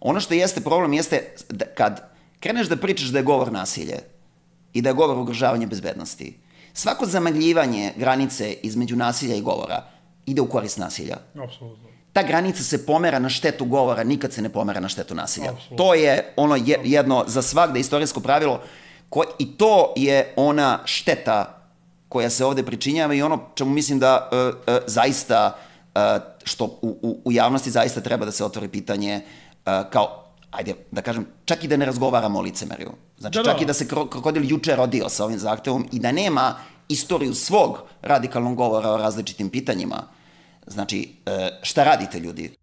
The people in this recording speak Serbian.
Ono što jeste problem jeste da kad kreneš da pričaš da je govor nasilje i da je govor ugrožavanje bezbednosti, svako zamagljivanje granice između nasilja i govora ide u korist nasilja. Apsolutno. Ta granica se pomera na štetu govora, nikad se ne pomera na štetu nasilja. Apsolutno. To je ono je, jedno za svakda istorijsko pravilo ko, i to je ona šteta koja se ovde pričinjava i ono čemu mislim da uh, uh, zaista uh, što u, u, u javnosti zaista treba da se otvori pitanje kao ajde, da kažem, čak i da ne razgovaramo o licemerju. Znači, Da, da, da. čak i da se kro- krokodil juče rodio sa ovim zahtevom i da nema istoriju svog radikalnog govora o različitim pitanjima. Znači, e, šta radite ljudi?